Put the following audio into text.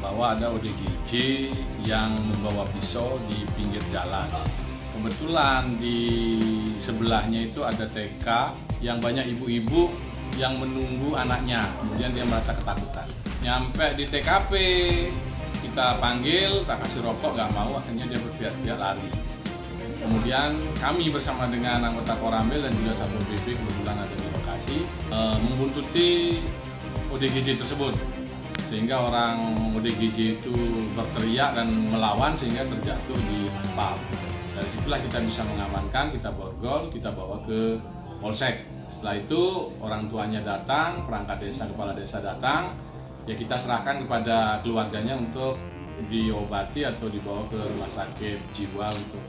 bahwa ada ODGJ yang membawa pisau di pinggir jalan. Kebetulan di sebelahnya itu ada TK yang banyak ibu-ibu yang menunggu anaknya, kemudian dia merasa ketakutan. Nyampe di TKP, kita panggil, tak kasih rokok, nggak mau, akhirnya dia berteriak-teriak lari. Kemudian kami bersama dengan anggota Koramil dan juga Satpol PP kebetulan ada di lokasi eh, membuntuti ODGJ tersebut sehingga orang ODGJ itu berteriak dan melawan sehingga terjatuh di aspal. Dari situlah kita bisa mengamankan, kita borgol, kita bawa ke polsek. Setelah itu orang tuanya datang, perangkat desa, kepala desa datang, ya kita serahkan kepada keluarganya untuk diobati atau dibawa ke rumah sakit jiwa untuk